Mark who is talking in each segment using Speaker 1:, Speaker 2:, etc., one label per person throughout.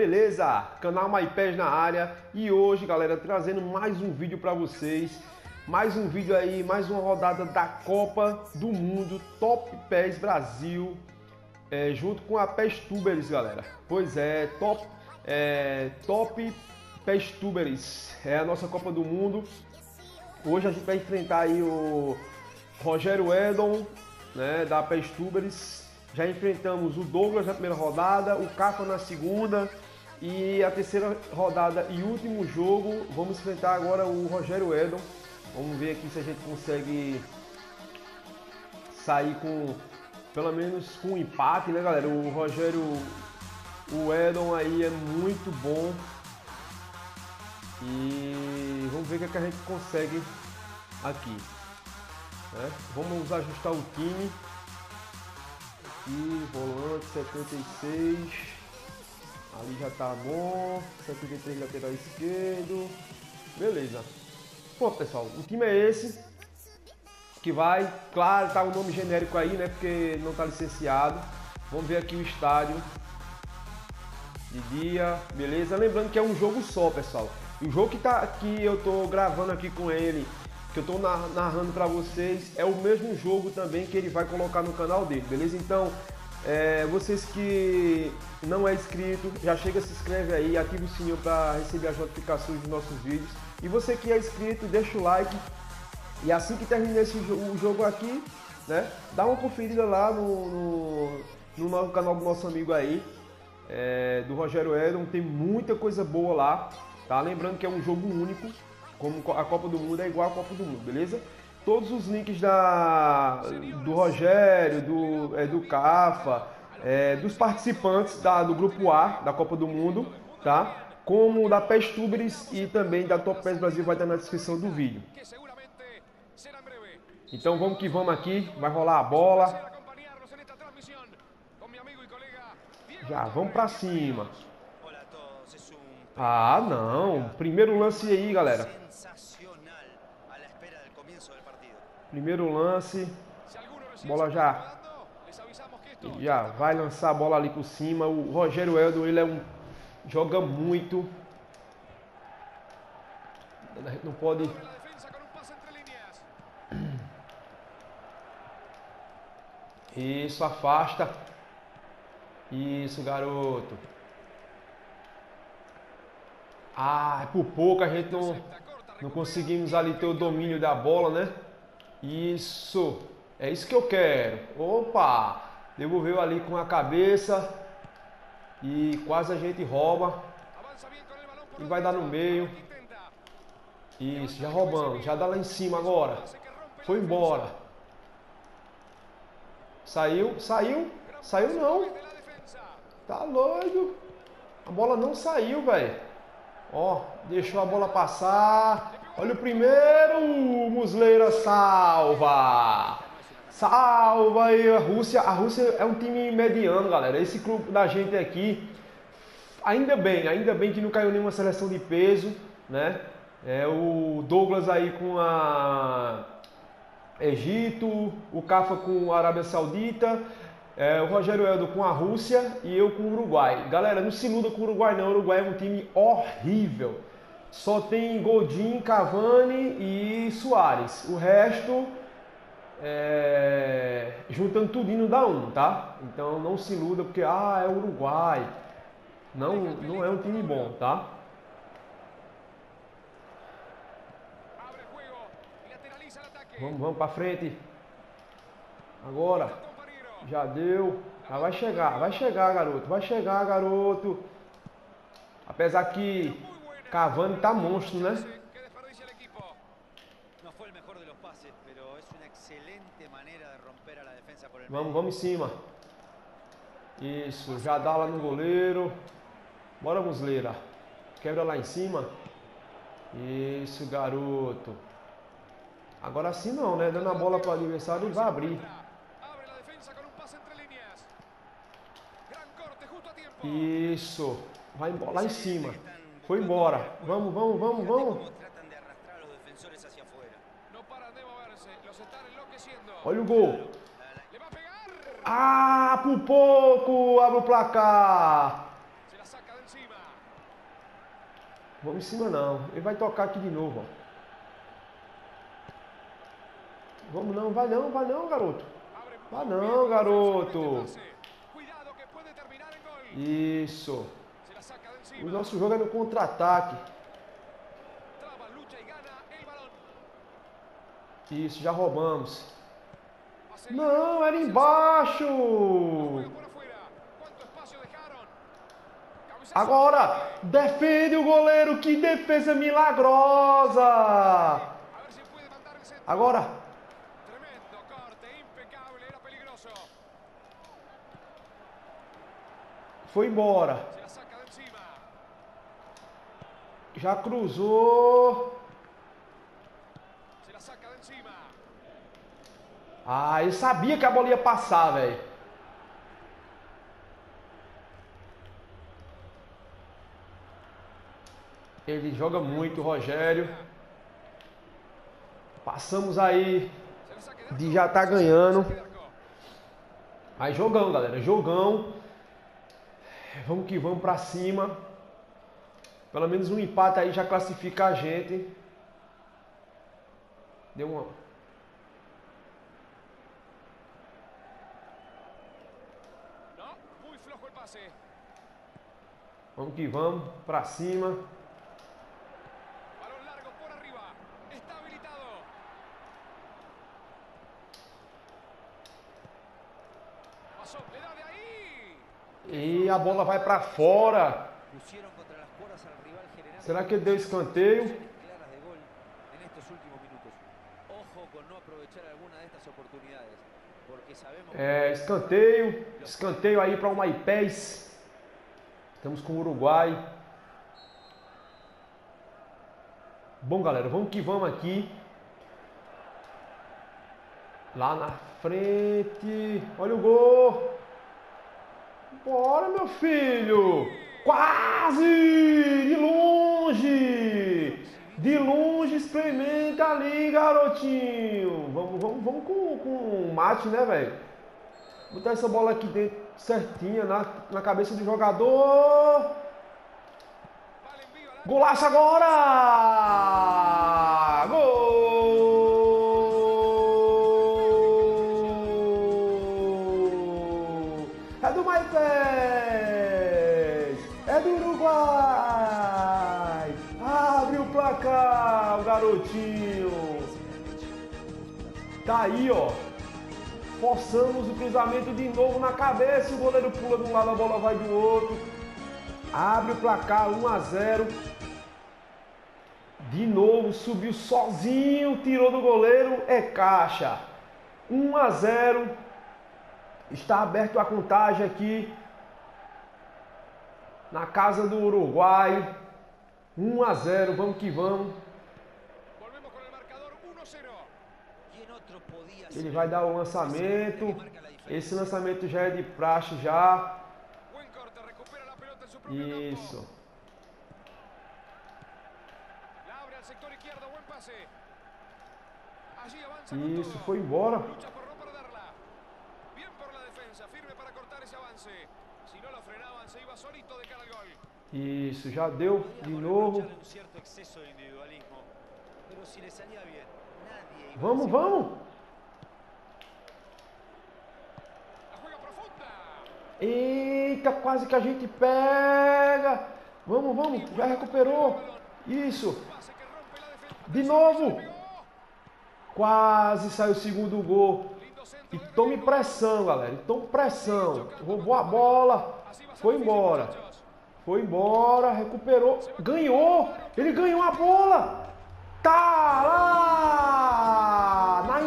Speaker 1: Beleza? Canal MyPés na área. E hoje galera trazendo mais um vídeo para vocês. Mais um vídeo aí, mais uma rodada da Copa do Mundo Top Pés Brasil é, junto com a Pés Tubers galera. Pois é, Top, é, top Pés Tubers. É a nossa Copa do Mundo. Hoje a gente vai enfrentar aí o Rogério Edon né, da Pés Tubers. Já enfrentamos o Douglas na primeira rodada, o Cafa na segunda e a terceira rodada e último jogo vamos enfrentar agora o Rogério Edon. Vamos ver aqui se a gente consegue sair com pelo menos com um empate, né, galera? O Rogério, o Edon aí é muito bom e vamos ver o que, é que a gente consegue aqui. Né? Vamos ajustar o time aqui, volante 76. Ali já tá bom. 73 lateral esquerdo. Beleza. Pô, pessoal, o time é esse. Que vai, claro, tá o um nome genérico aí, né? Porque não tá licenciado. Vamos ver aqui o estádio. De dia, beleza? Lembrando que é um jogo só, pessoal. O jogo que, tá, que eu tô gravando aqui com ele que eu estou narrando para vocês é o mesmo jogo também que ele vai colocar no canal dele, beleza? Então, é, vocês que não é inscrito, já chega, se inscreve aí, ativa o sininho para receber as notificações dos nossos vídeos. E você que é inscrito, deixa o like. E assim que terminar esse o jogo aqui, né, dá uma conferida lá no, no, no canal do nosso amigo aí, é, do Rogério Edon, tem muita coisa boa lá, tá? Lembrando que é um jogo único, como a Copa do Mundo é igual à Copa do Mundo, beleza? Todos os links da, do Rogério, do, é, do Cafa, é, dos participantes da, do grupo A da Copa do Mundo, tá? Como da PES Tubers e também da Top PES Brasil vai estar na descrição do vídeo. Então vamos que vamos aqui, vai rolar a bola. Já, vamos para cima. Ah, não. Primeiro lance aí, galera. Primeiro lance. Bola já. Já vai lançar a bola ali por cima. O Rogério Eldo, ele é um. Joga muito. A gente não pode. Isso, afasta. Isso, garoto. Ah, é por pouco a gente não, não conseguimos ali ter o domínio da bola, né? Isso, é isso que eu quero. Opa, devolveu ali com a cabeça e quase a gente rouba. E vai dar no meio. Isso, já roubamos, já dá lá em cima agora. Foi embora. Saiu, saiu, saiu não. Tá doido. A bola não saiu, velho. Ó, deixou a bola passar. Olha o primeiro, Musleira salva! Salva aí a Rússia. A Rússia é um time mediano, galera. Esse clube da gente aqui, ainda bem, ainda bem que não caiu nenhuma seleção de peso, né? É o Douglas aí com a Egito, o Cafa com a Arábia Saudita, é, o Rogério Eldo com a Rússia e eu com o Uruguai. Galera, não se iluda com o Uruguai não, o Uruguai é um time horrível só tem Godin, Cavani e Soares. O resto, é, juntando tudinho dá um, tá? Então não se iluda porque, ah, é Uruguai. Não, não é um time bom, tá? Vamos, vamos para frente. Agora. Já deu. Já vai chegar, vai chegar, garoto. Vai chegar, garoto. Apesar que Cavani tá monstro, né? Vamos, vamos em cima. Isso, já dá lá no goleiro. Bora, Musleira. Quebra lá em cima. Isso, garoto. Agora sim não, né? Dando a bola para o adversário, ele vai abrir. Isso. Vai lá em cima. Foi embora. Vamos, vamos, vamos, vamos. Olha o gol. Ah, por pouco abre o placar. Vamos em cima não. Ele vai tocar aqui de novo, ó. Vamos não, vai não, vai não, garoto. Vai não, garoto. Isso. O nosso jogo é no contra-ataque. Isso, já roubamos. Não, era embaixo. Agora, defende o goleiro. Que defesa milagrosa. Agora. Foi embora. Já cruzou. Ah, eu sabia que a bola ia passar, velho. Ele joga muito, Rogério. Passamos aí de já tá ganhando. Aí jogão, galera, jogão. Vamos que vamos para cima. Pelo menos um empate aí já classifica a gente. Deu uma. Vamos que vamos, para cima. E a bola vai para fora. Será que ele deu escanteio? É, escanteio, escanteio aí para o Maipés. Estamos com o Uruguai. Bom, galera, vamos que vamos aqui. Lá na frente. Olha o gol. Bora, meu filho. Quase! De longe! De longe, experimenta ali, garotinho. Vamos, vamos, vamos com, com mate, né, velho? Botar essa bola aqui dentro certinha na, na cabeça do jogador. Golaço agora! Aí, ó. Forçamos o cruzamento de novo na cabeça. O goleiro pula de um lado, a bola vai do outro. Abre o placar 1 a 0. De novo, subiu sozinho, tirou do goleiro. É caixa. 1 a 0. Está aberto a contagem aqui na casa do Uruguai. 1 a 0. Vamos que vamos. Ele vai dar o lançamento. Esse lançamento já é de praxe já. Isso. Isso, foi embora. Isso, já deu de novo. Vamos, vamos. Eita, quase que a gente pega. Vamos, vamos, já recuperou. Isso. De novo. Quase saiu o segundo gol. E tome pressão, galera. Então pressão. Roubou a bola. Foi embora. Foi embora, recuperou, ganhou. Ele ganhou a bola. Tá lá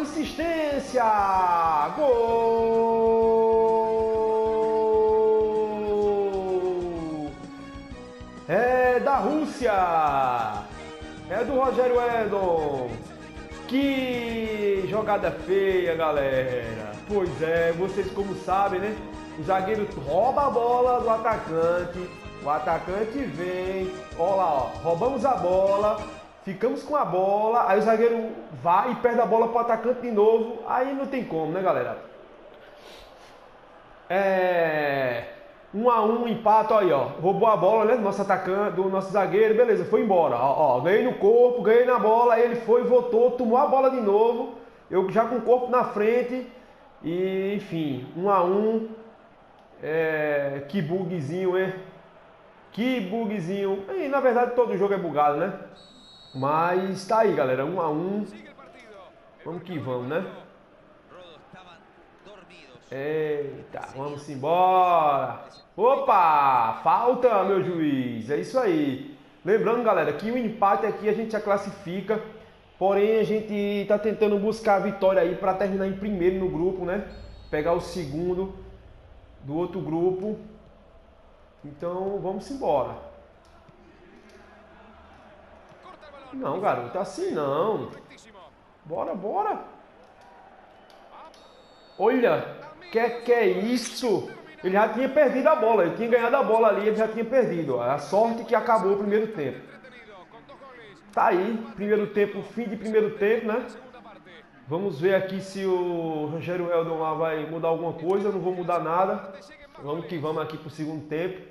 Speaker 1: insistência. Gol! É da Rússia. É do Rogério Edon. Que jogada feia, galera. Pois é, vocês como sabem, né? O zagueiro rouba a bola do atacante. O atacante vem, ó lá, ó, roubamos a bola, ficamos com a bola, aí o zagueiro vai e perde a bola para o atacante de novo, aí não tem como, né, galera? É. Um a um, empate, aí, ó. Roubou a bola, né? Do nosso atacante, do nosso zagueiro, beleza, foi embora. Ó, ó, ganhei no corpo, ganhei na bola, ele foi, voltou, tomou a bola de novo. Eu já com o corpo na frente. E, enfim, um a um. É, que bugzinho, hein? Que bugzinho. E, na verdade, todo jogo é bugado, né? Mas tá aí, galera. Um a um. Vamos que vamos, né? Eita, vamos embora. Opa, falta, meu juiz. É isso aí. Lembrando, galera, que o empate aqui a gente já classifica. Porém, a gente está tentando buscar a vitória aí para terminar em primeiro no grupo, né? Pegar o segundo do outro grupo. Então, vamos embora. Não, garoto, assim não. Bora, bora. Olha, que que é isso? Ele já tinha perdido a bola, ele tinha ganhado a bola ali, ele já tinha perdido. A sorte que acabou o primeiro tempo. Tá aí, primeiro tempo, fim de primeiro tempo, né? Vamos ver aqui se o Rogério Eldon lá vai mudar alguma coisa. Não vou mudar nada. Vamos que vamos aqui pro segundo tempo.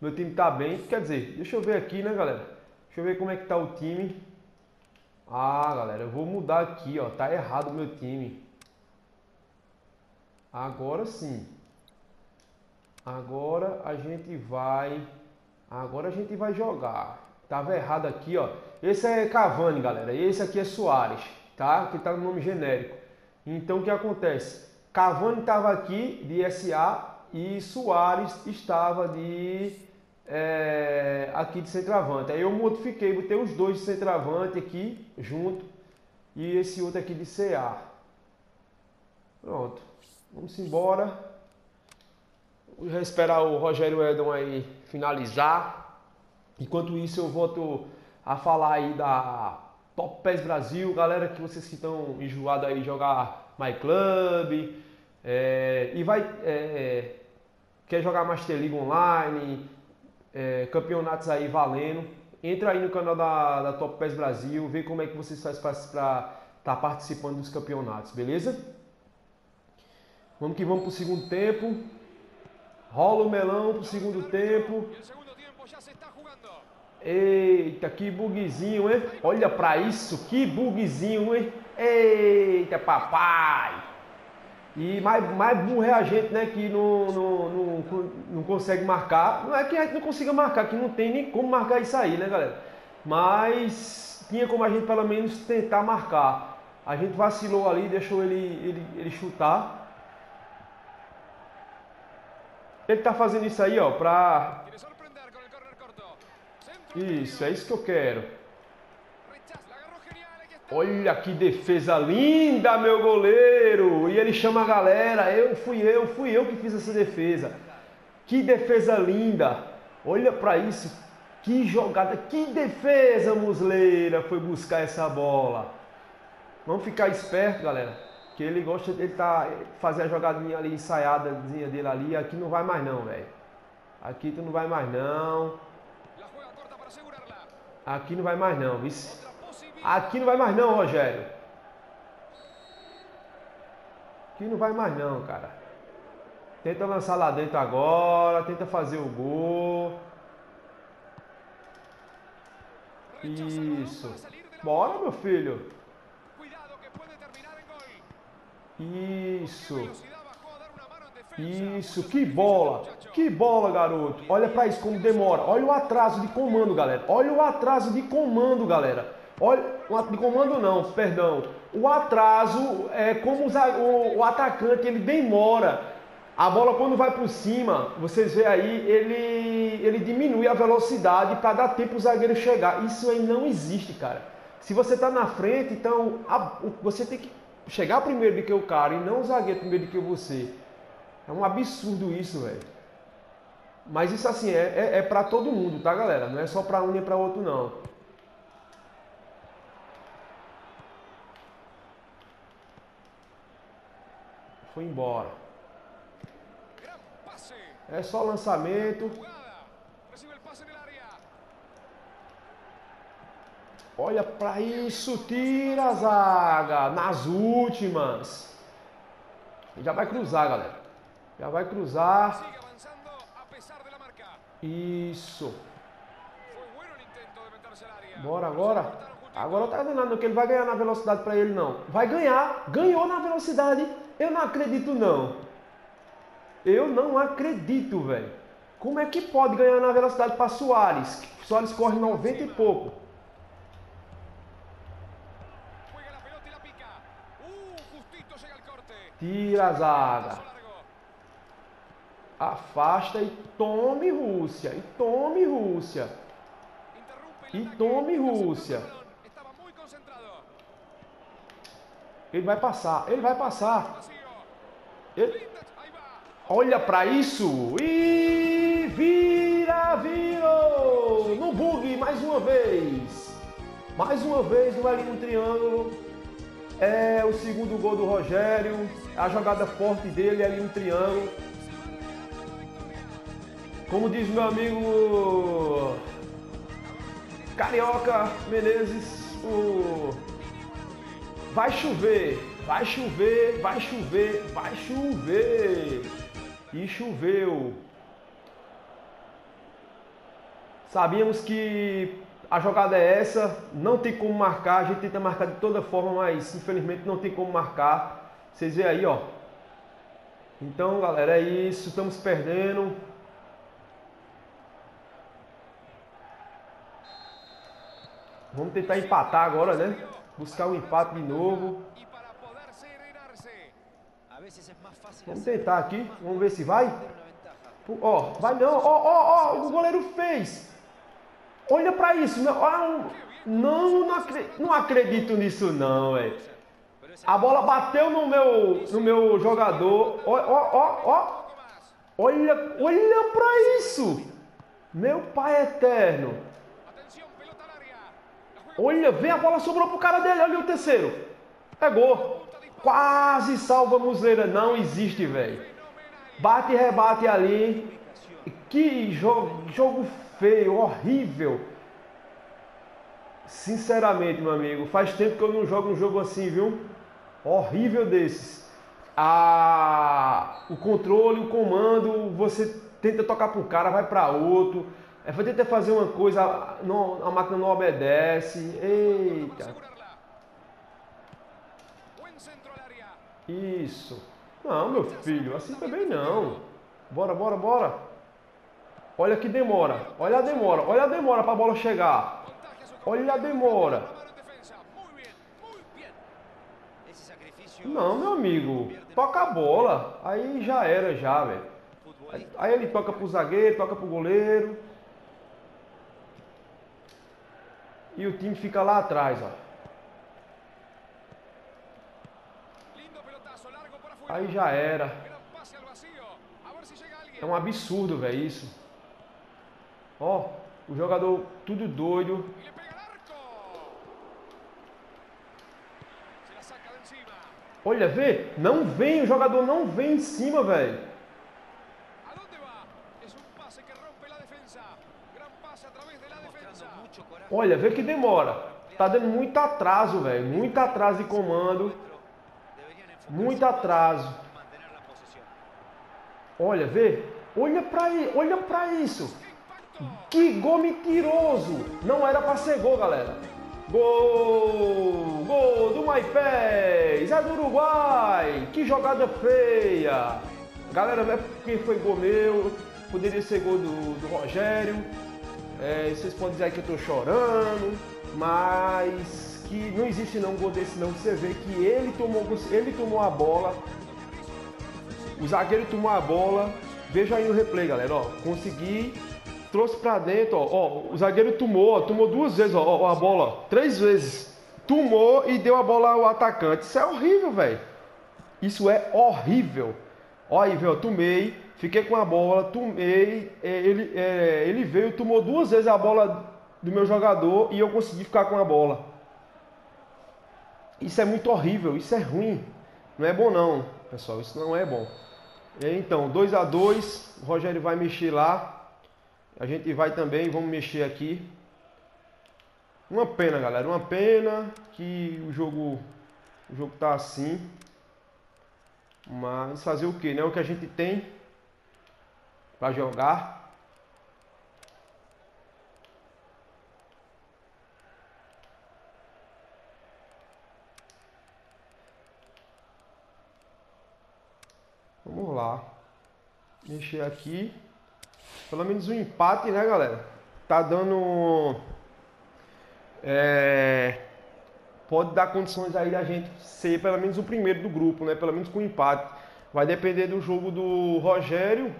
Speaker 1: Meu time tá bem. Quer dizer, deixa eu ver aqui, né, galera? Deixa eu ver como é que tá o time. Ah, galera, eu vou mudar aqui, ó. Tá errado o meu time. Agora sim. Agora a gente vai. Agora a gente vai jogar. Tava errado aqui, ó. Esse é Cavani, galera. Esse aqui é Soares, tá? Que tá no nome genérico. Então o que acontece? Cavani estava aqui de SA e Soares estava de é, aqui de centroavante. Aí eu modifiquei, botei os dois de centroavante aqui junto e esse outro aqui de CA. Pronto. Vamos embora. Vou esperar o Rogério Edon aí finalizar. Enquanto isso eu volto a falar aí da Top PES Brasil, galera que vocês que estão enjoados aí jogar My Club é, e vai é, quer jogar Master League Online, é, campeonatos aí valendo, entra aí no canal da, da Top PES Brasil, vê como é que vocês fazem para estar tá participando dos campeonatos, beleza? Vamos que vamos para o segundo tempo. Rola o melão para o segundo tempo. Eita, que bugzinho, hein? Olha para isso, que bugzinho, hein? Eita, papai! E mais, mais burro é a gente, né? Que não, não, não, não consegue marcar. Não é que a gente não consiga marcar, que não tem nem como marcar isso aí, né, galera? Mas tinha como a gente pelo menos tentar marcar. A gente vacilou ali, deixou ele, ele, ele chutar. Ele tá fazendo isso aí, ó, pra... Isso, é isso que eu quero. Olha que defesa linda, meu goleiro! E ele chama a galera. Eu fui eu, fui eu que fiz essa defesa. Que defesa linda! Olha para isso. Que jogada, que defesa, Musleira, foi buscar essa bola. Vamos ficar esperto, galera. Que ele gosta de ele tá fazer a jogadinha ali ensaiada dele ali, aqui não vai mais não, velho. Aqui tu não vai mais não. Aqui não vai mais não, vice. Aqui não vai mais não, Rogério. Aqui não vai mais não, cara. Tenta lançar lá dentro agora, tenta fazer o gol. Isso. Bora, meu filho. Isso. Isso, que bola. Que bola, garoto. Olha para isso como demora. Olha o atraso de comando, galera. Olha o atraso de comando, galera. Olha, de comando não, perdão. O atraso é como o, o atacante ele demora. A bola quando vai por cima, vocês vê aí, ele, ele diminui a velocidade para dar tempo o zagueiro chegar. Isso aí não existe, cara. Se você está na frente, então a, você tem que chegar primeiro do que o cara e não o zagueiro primeiro do que você. É um absurdo isso, velho. Mas isso assim é, é, é para todo mundo, tá, galera? Não é só para um nem para outro não. Foi embora. É só lançamento. Olha para isso, tira a zaga nas últimas. Já vai cruzar, galera. Já vai cruzar. Isso. Bora agora. Agora tá danado que ele vai ganhar na velocidade para ele não. Vai ganhar. Ganhou na velocidade. Eu não acredito não. Eu não acredito, velho. Como é que pode ganhar na velocidade para Soares? Soares corre 90 e pouco. Tira a zaga. Afasta e tome Rússia. E tome Rússia. E tome Rússia. Ele vai passar. Ele vai passar. Ele... Olha para isso. E vira, virou. No bug mais uma vez. Mais uma vez no ali no triângulo. É o segundo gol do Rogério. A jogada forte dele ali no triângulo. Como diz meu amigo Carioca Menezes, o... vai chover, vai chover, vai chover, vai chover. E choveu. Sabíamos que a jogada é essa, não tem como marcar, a gente tenta marcar de toda forma, mas infelizmente não tem como marcar. Vocês veem aí, ó. Então, galera, é isso, estamos perdendo. Vamos tentar empatar agora, né? Buscar um empate de novo. Vamos tentar aqui. Vamos ver se vai. Ó, vai não. Ó, ó, ó. O goleiro fez. Olha pra isso. Não, não, não, acredito, não acredito nisso não, velho. A bola bateu no meu, no meu jogador. Ó, ó, ó, ó. Olha, olha pra isso. Meu pai eterno. Olha, vem a bola sobrou pro cara dele. Olha o terceiro. Pegou. Quase salva a Muslera. Não existe, velho. Bate e rebate ali. Que jogo, jogo feio, horrível. Sinceramente, meu amigo, faz tempo que eu não jogo um jogo assim, viu? Horrível desses. Ah, o controle, o comando, você tenta tocar um cara, vai para outro. É, vai tentar fazer uma coisa, não, a máquina não obedece. Eita. Isso. Não, meu filho, assim também não. Bora, bora, bora. Olha que demora. Olha a demora. Olha a demora para a bola chegar. Olha a demora. Não, meu amigo. Toca a bola. Aí já era, já, velho. Aí ele toca pro zagueiro, toca pro goleiro. E o time fica lá atrás, ó. Aí já era. É um absurdo, velho, isso. Ó, o jogador tudo doido. Olha, vê, não vem, o jogador não vem em cima, velho. Olha, vê que demora. Tá dando muito atraso, velho. Muito atraso de comando. Muito atraso. Olha, vê. Olha pra, olha pra isso. Que gol mentiroso. Não era pra ser gol, galera. Gol! Gol do Maipés! É do Uruguai! Que jogada feia! Galera, é porque foi gol meu, poderia ser gol do, do Rogério. É, vocês podem dizer que eu estou chorando, mas que não existe não um gol desse não. Você vê que ele tomou, ele tomou a bola, o zagueiro tomou a bola. Veja aí no replay, galera. Ó, consegui, trouxe para dentro. Ó, ó, o zagueiro tomou, ó, tomou duas vezes ó, ó, a bola, três vezes. Tomou e deu a bola ao atacante. Isso é horrível, velho. Isso é horrível. Olha velho, tomei fiquei com a bola, tomei, é, ele, é, ele veio, tomou duas vezes a bola do meu jogador e eu consegui ficar com a bola. Isso é muito horrível, isso é ruim. Não é bom não, pessoal, isso não é bom. Então, 2 a 2 o Rogério vai mexer lá. A gente vai também, vamos mexer aqui. Uma pena, galera, uma pena que o jogo o jogo tá assim. Mas fazer o que, né? O que a gente tem para jogar. Vamos lá. Mexer aqui. Pelo menos um empate, né, galera? Tá dando... É... Pode dar condições aí da gente ser pelo menos o primeiro do grupo, né? Pelo menos com empate. Vai depender do jogo do Rogério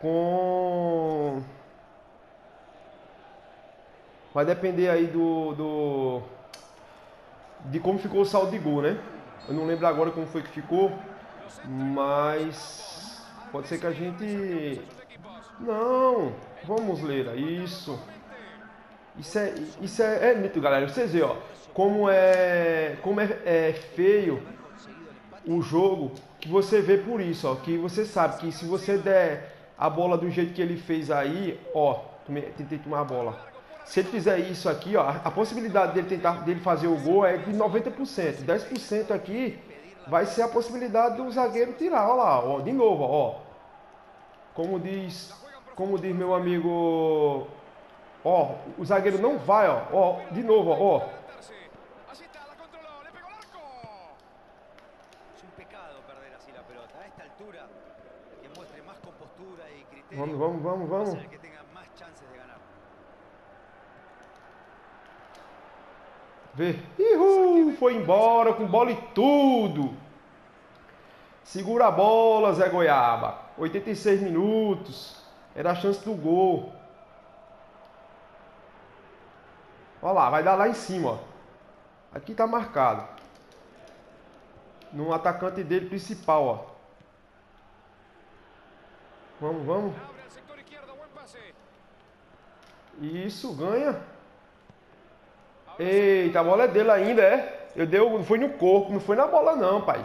Speaker 1: com... Vai depender aí do, do... De como ficou o saldo de gol, né? Eu não lembro agora como foi que ficou. Mas pode ser que a gente. Não, vamos ler isso. Isso é, isso é, é mito, galera. Vocês veem, ó, como é, como é, é feio o jogo que você vê por isso, ó, que você sabe que se você der a bola do jeito que ele fez aí, ó, tentei tomar a bola. Se ele fizer isso aqui, ó, a possibilidade dele tentar dele fazer o gol é de 90%. 10% aqui vai ser a possibilidade do zagueiro tirar. Olha lá, ó, de novo, ó. Como diz, como diz meu amigo, ó, o zagueiro não vai, ó, ó, de novo, ó. Vamos, vamos, vamos, vamos. Vê. Ihu, foi embora com bola e tudo. Segura a bola, Zé Goiaba. 86 minutos. Era a chance do gol. Olha lá, vai dar lá em cima, ó. Aqui tá marcado. No atacante dele principal, ó. Vamos, vamos. Isso, ganha. Eita, a bola é dele ainda, é? Eu dei, não foi no corpo, não foi na bola não, pai.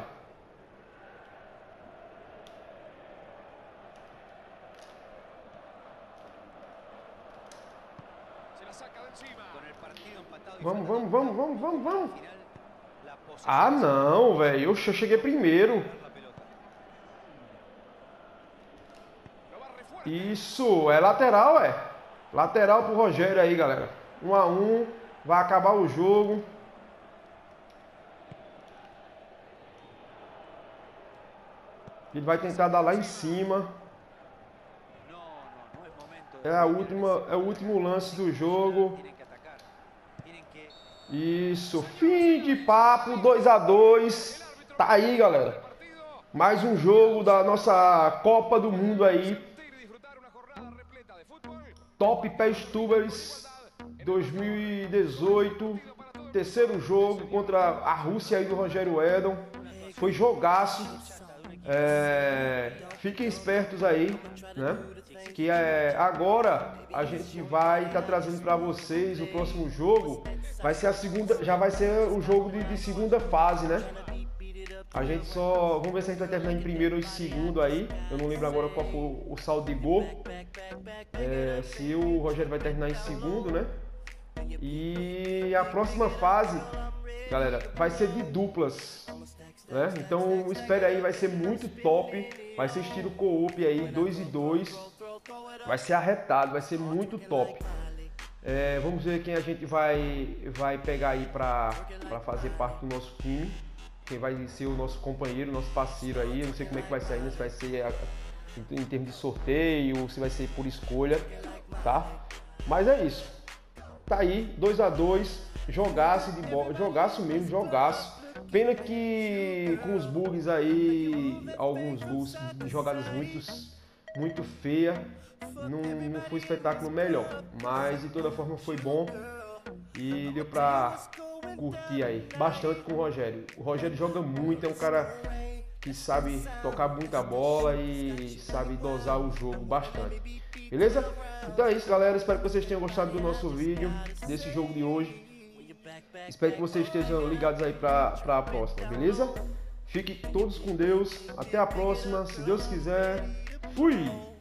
Speaker 1: Vamos, vamos, vamos, vamos, vamos, vamos. Ah, não, velho. Eu cheguei primeiro. Isso, é lateral, é. Lateral pro Rogério aí, galera. Um a um. Vai acabar o jogo. Ele vai tentar dar lá em cima. É a última, é o último lance do jogo. Isso, fim de papo, 2 a 2. Tá aí, galera. Mais um jogo da nossa Copa do Mundo aí. Top Pés Tubers 2018, terceiro jogo contra a Rússia aí do Rogério Edon. Foi jogaço. É, fiquem espertos aí, né? Que é, agora a gente vai estar tá trazendo para vocês o próximo jogo. Vai ser a segunda, já vai ser o jogo de, de segunda fase, né? A gente só. Vamos ver se a gente vai terminar em primeiro ou segundo aí. Eu não lembro agora qual foi o saldo de gol. É, se o Rogério vai terminar em segundo, né? E a próxima fase, galera, vai ser de duplas. Né? Então espere aí, vai ser muito top. Vai ser estilo co-op aí, 2 e 2. Vai ser arretado, vai ser muito top. É, vamos ver quem a gente vai, vai pegar aí para fazer parte do nosso time. Quem vai ser o nosso companheiro, nosso parceiro aí. Eu não sei como é que vai ser ainda, se vai ser a, em, termos de sorteio, se vai ser por escolha, tá? Mas é isso. Tá aí, 2 a 2 jogaço de bola, jogaço mesmo, jogaço. Pena que com os bugs aí, alguns bugs, jogadas muito, muito feia, não, não foi espetáculo melhor. Mas de toda forma foi bom e deu pra curtir aí bastante com o Rogério. O Rogério joga muito, é um cara que sabe tocar muita bola e sabe dosar o jogo bastante. Beleza? Então é isso, galera. Espero que vocês tenham gostado do nosso vídeo, desse jogo de hoje. Espero que vocês estejam ligados aí para a próxima, beleza? Fiquem todos com Deus. Até a próxima, se Deus quiser. Fui!